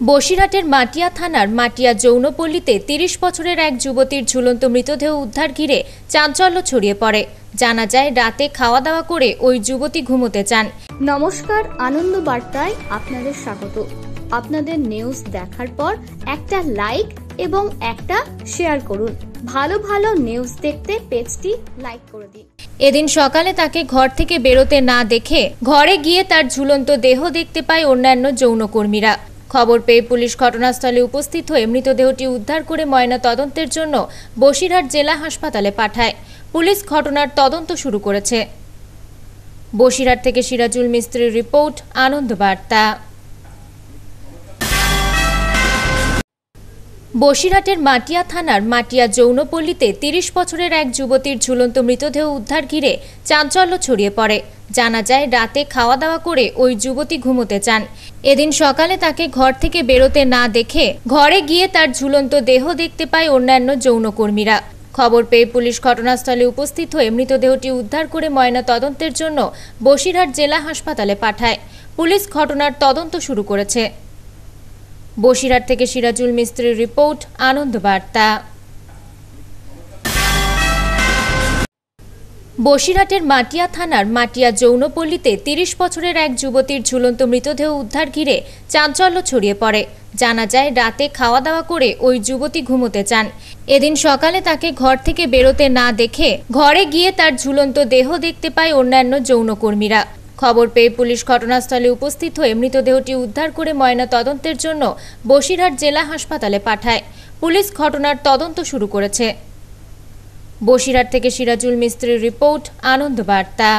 বসিরহাটের মাটিয়া থানার মাটিয়া যৌনপল্লীতে তিরিশ বছরের এক যুবতীর ঝুলন্ত মৃতদেহ উদ্ধার ঘিরে চাঞ্চল্য ছড়িয়ে পড়ে। জানা যায় রাতে খাওয়া দাওয়া করে ওই যুবতী ঘুমোতে চান। নমস্কার আনন্দ বার্তায় আপনাদের স্বাগত। আপনাদের নিউজ দেখার পর একটা লাইক এবং একটা শেয়ার করুন। ভালো ভালো নিউজ দেখতে পেজটি লাইক করে দিন। এদিন সকালে তাকে ঘর থেকে বেরোতে না দেখে ঘরে গিয়ে তার ঝুলন্ত দেহ দেখতে পায় অন্যান্য যৌনকর্মীরা। খবর পেয়ে পুলিশ ঘটনাস্থলে উপস্থিত হয়ে মৃতদেহটি উদ্ধার করে ময়না তদন্তের জন্য বসিরহাট জেলা হাসপাতালে পাঠায়। পুলিশ ঘটনার তদন্ত শুরু করেছে। বসিরহাট থেকে সিরাজুল মিস্ত্রির রিপোর্ট, আনন্দ বসিরহাটের মাটিয়া থানার মাটিয়া যৌনপল্লীতে তিরিশ বছরের এক যুবতীর ঝুলন্ত মৃতদেহ উদ্ধার ঘিরে চাঞ্চল্য ছড়িয়ে পড়ে। জানা যায়, রাতে খাওয়া দাওয়া করে ওই যুবতী ঘুমোতে চান। এদিন সকালে তাকে ঘর থেকে বেরোতে না দেখে ঘরে গিয়ে তার ঝুলন্ত দেহ দেখতে পায় অন্যান্য যৌনকর্মীরা। খবর পেয়ে পুলিশ ঘটনাস্থলে উপস্থিত হয়ে মৃতদেহটি উদ্ধার করে ময়না তদন্তের জন্য বসিরহাট জেলা হাসপাতালে পাঠায়। পুলিশ ঘটনার তদন্ত শুরু করেছে। বসিরহাট থেকে সিরাজুল মিস্ত্রির রিপোর্ট আনন্দ বার্তা বসিরহাটের মাটিয়া থানার মাটিয়া যৌনপল্লীতে তিরিশ বছরের এক যুবতীর ঝুলন্ত মৃতদেহ উদ্ধার ঘিরে চাঞ্চল্য ছড়িয়ে পড়ে। জানা যায়, রাতে খাওয়া দাওয়া করে ওই যুবতী ঘুমোতে চান। এদিন সকালে তাকে ঘর থেকে বেরোতে না দেখে ঘরে গিয়ে তার ঝুলন্ত দেহ দেখতে পায় অন্যান্য যৌনকর্মীরা। খবর পেয়ে পুলিশ ঘটনাস্থলে উপস্থিত হয়ে মৃতদেহটি উদ্ধার করে ময়না তদন্তের জন্য বসিরহাট জেলা হাসপাতালে পাঠায়। পুলিশ ঘটনার তদন্ত শুরু করেছে। বসিরহাট থেকে সিরাজুল মিস্ত্রির রিপোর্ট, আনন্দ বার্তা।